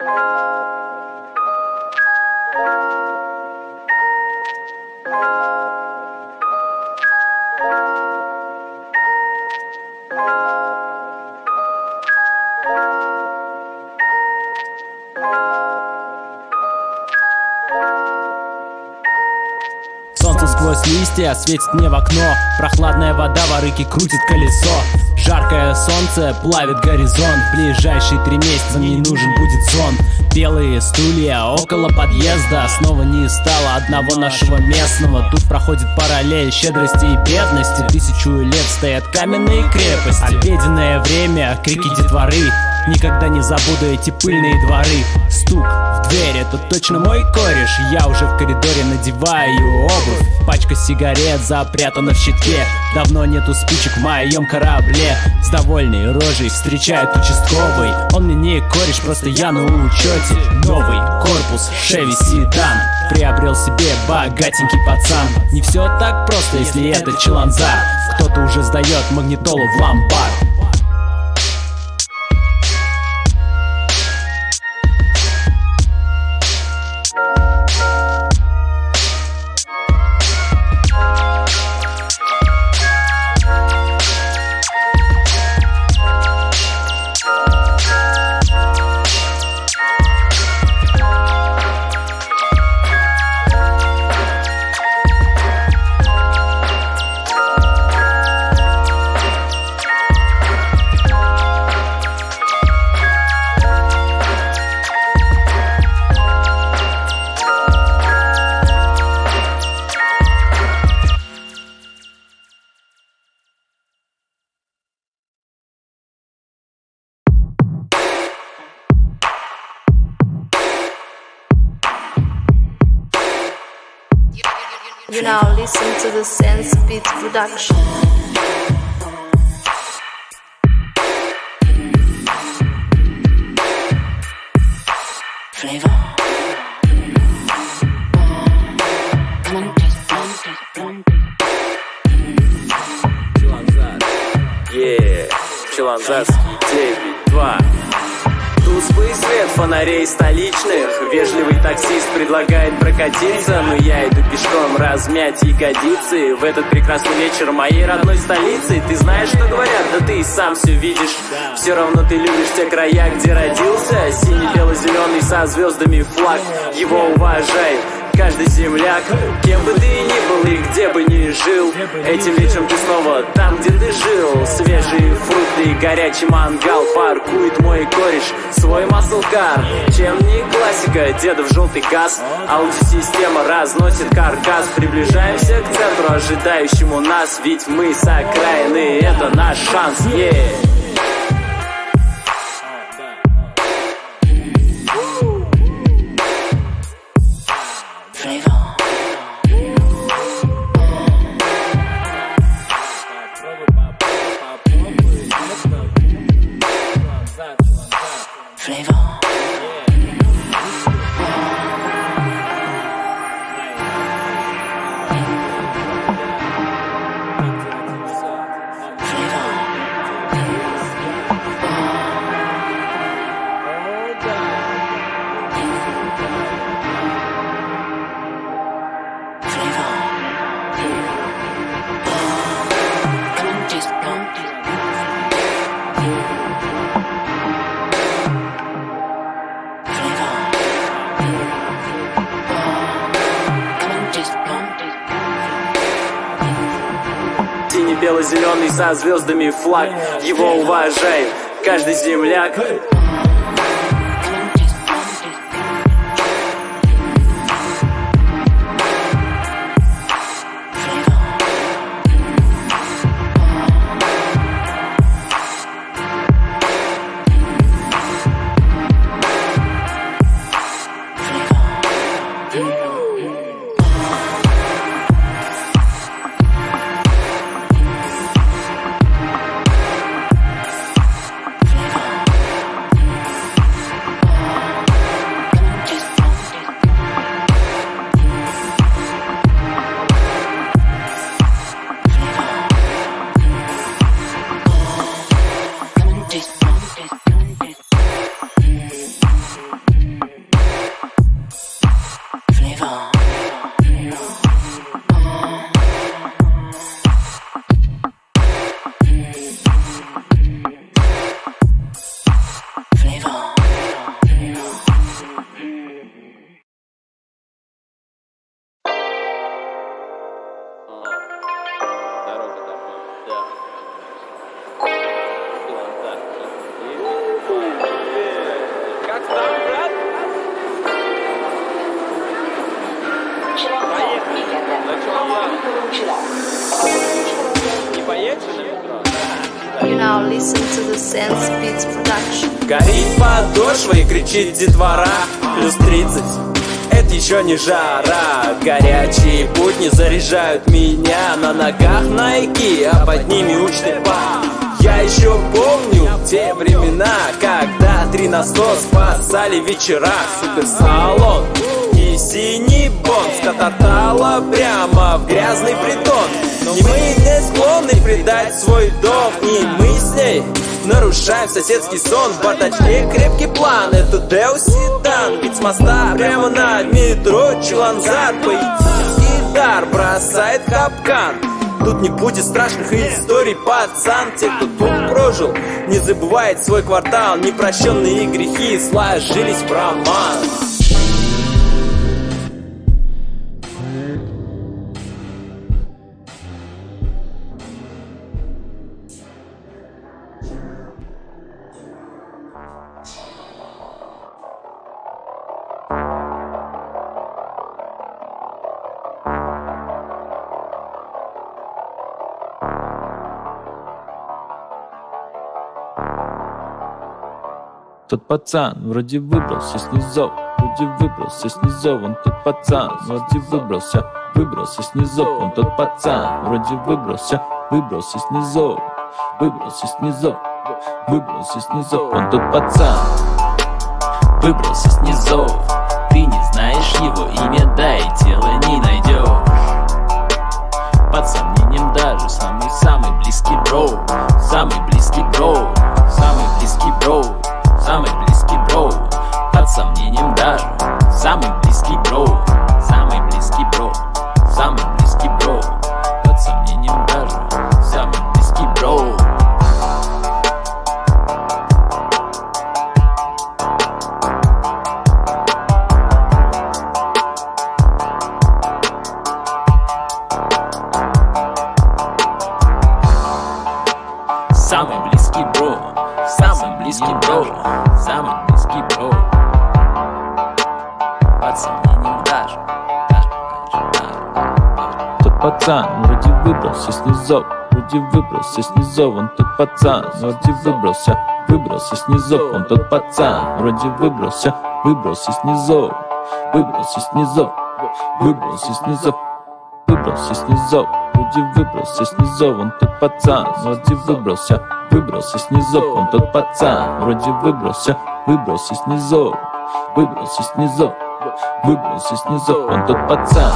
Солнце сквозь листья светит мне в окно. Прохладная вода в арыке крутит колесо. Жаркое солнце плавит горизонт. Ближайшие три месяца мне нужен будет сон Белые стулья около подъезда. Снова не стало одного нашего местного. Тут проходит параллель щедрости и бедности. Тысячу лет стоят каменные крепости. Обеденное время, крики детворы Никогда не забуду эти пыльные дворы. Стук в дверь, это точно мой кореш. Я уже в коридоре надеваю обувь. Пачка сигарет запрятана в щитке. Давно нету спичек в моем корабле. С довольной рожей встречает участковый. Он мне не кореш, просто я на учете. Новый корпус, Шеви Седан. Приобрел себе богатенький пацан. Не все так просто, если это Челанза Кто-то уже сдает магнитолу в ломбард You now listen to the Sense Beat production. Flavor. Come on, taste, taste, taste. Yeah, Челанзарский 9-2 Тусклый свет фонарей столичных. Вежливый таксист предлагает прокатиться Но я иду пешком размять ягодицы. В этот прекрасный вечер моей родной столицы Ты знаешь, что говорят, да ты и сам все видишь. Все равно ты любишь те края, где родился. Синий-бело-зеленый со звездами флаг Его уважай каждый земляк. Кем бы ты ни был и где бы ни жил Этим вечером ты снова там, где ты жил. Свежие фрукты и горячий мангал Паркует мой кореш свой маслкар Чем не классика, дедов желтый газ. Аудиосистема разносит каркас. Приближаемся к центру, ожидающему нас. Ведь мы с окраины, это наш шанс, yeah. Синий-бело-зеленый со звездами флаг. Его уважает каждый земляк. Come Горит подошва и кричит детвора. Плюс 30, это еще не жара. Горячие будни заряжают меня На ногах найки, а под ними учный пар. Я еще помню те времена, когда три насос спасали вечера. Суперсалон. салон и синий бонс Кататала прямо в грязный притон. И мы не склонны предать свой дом И мы с ней Нарушаем соседский сон. В бардачке крепкий план Это Део Седан Ведь с моста прямо на метро Чиланзар Поэтический дар бросает капкан. Тут не будет страшных историй, пацан. Те, кто тут прожил, не забывает свой квартал. Непрощенные грехи сложились в роман Тот пацан вроде выбрался снизу, вроде выбрался снизу, он тот пацан вроде выбрался, выбрался снизу, он тот пацан вроде выбрался, выбрался снизу, выбрался снизу, выбрался снизу, он тот пацан выбрался снизу. Ты не знаешь его имя, да и тело не найдешь. Самый близкий бро, самый близкий бро, самый близкий бро. Под даже. Тот пацан вроде выбрался снизу, вроде выбрался снизу, он тот пацан вроде выбрался, выбрался снизу, он тот пацан вроде выбрался, выбрался снизу, выбрался снизу, выбрался снизу, выбрался снизу, вроде выбрался снизу, он тот пацан. Вроде выбрался, выбрался снизу, он тот пацан. Вроде выбрался, выбрался снизу, выбрался снизу, выбрался снизу, он тот пацан.